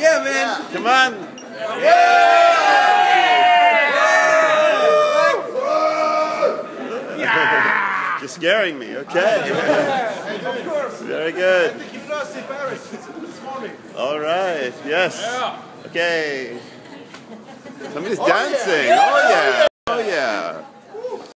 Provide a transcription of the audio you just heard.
Yeah, man. Come on. Yeah. yeah. yeah. You're scaring me. Okay. of course. Very good. All right. Yes. Okay. Somebody's dancing. Oh yeah. Oh yeah. Oh,